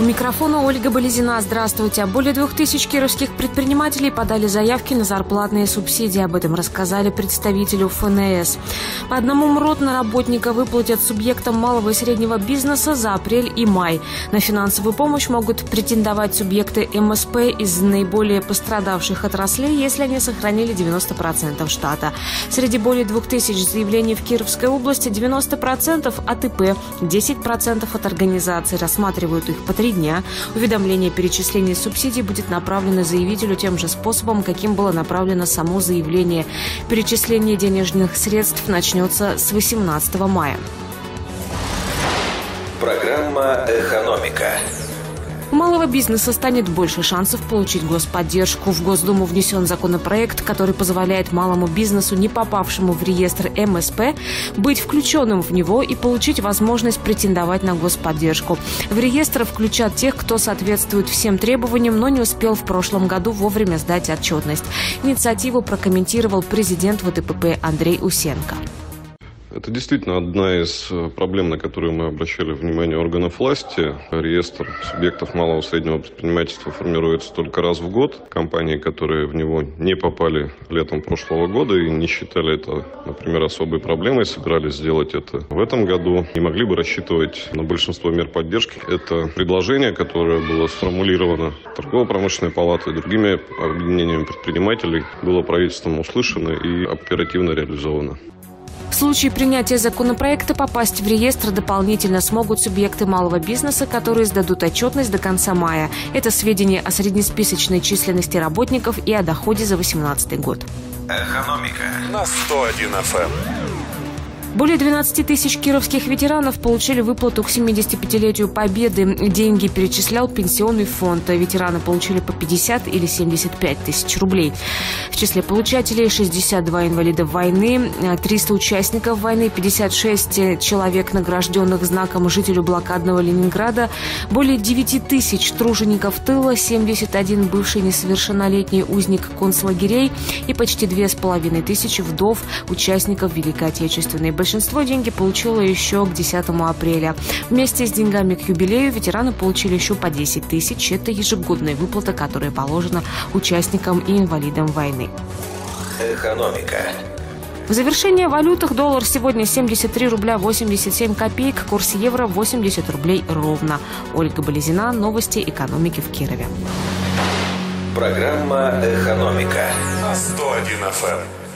У микрофона Ольга Болезина. Здравствуйте. Более двух тысяч кировских предпринимателей подали заявки на зарплатные субсидии. Об этом рассказали представителю ФНС. По одному МРОД на работника выплатят субъектам малого и среднего бизнеса за апрель и май. На финансовую помощь могут претендовать субъекты МСП из наиболее пострадавших отраслей, если они сохранили 90% штата. Среди более двух тысяч заявлений в Кировской области 90% от ИП, 10% от организаций рассматривают их по три дня. Уведомление о перечислении субсидий будет направлено заявителю тем же способом, каким было направлено само заявление. Перечисление денежных средств начнется с 18 мая. Программа «Экономика». У малого бизнеса станет больше шансов получить господдержку. В Госдуму внесен законопроект, который позволяет малому бизнесу, не попавшему в реестр МСП, быть включенным в него и получить возможность претендовать на господдержку. В реестр включат тех, кто соответствует всем требованиям, но не успел в прошлом году вовремя сдать отчетность. Инициативу прокомментировал президент ВТПП Андрей Усенко. Это действительно одна из э, проблем, на которые мы обращали внимание органов власти. Реестр субъектов малого и среднего предпринимательства формируется только раз в год. Компании, которые в него не попали летом прошлого года и не считали это, например, особой проблемой, собирались сделать это в этом году, не могли бы рассчитывать на большинство мер поддержки. Это предложение, которое было сформулировано торгово-промышленной палатой и другими объединениями предпринимателей, было правительством услышано и оперативно реализовано. В случае принятия законопроекта попасть в реестр дополнительно смогут субъекты малого бизнеса, которые сдадут отчетность до конца мая. Это сведения о среднесписочной численности работников и о доходе за 2018 год. «Экономика» На 101 FM. Более 12 тысяч кировских ветеранов получили выплату к 75-летию Победы. Деньги перечислял пенсионный фонд. Ветераны получили по 50 или 75 тысяч рублей. В числе получателей 62 инвалида войны, 300 участников войны, 56 человек, награжденных знаком жителю блокадного Ленинграда, более 9 тысяч тружеников тыла, 71 бывший несовершеннолетний узник концлагерей и почти 2,5 тысячи вдов участников Великой Отечественной Большинство деньги получило еще к 10 апреля. Вместе с деньгами к юбилею ветераны получили еще по 10 тысяч. Это ежегодная выплата, которая положена участникам и инвалидам войны. «Экономика». В завершение валютах доллар сегодня 73 рубля 87 копеек, курс евро 80 рублей ровно. Ольга Болезина, новости экономики в Кирове. Программа «Экономика». На 101 FM.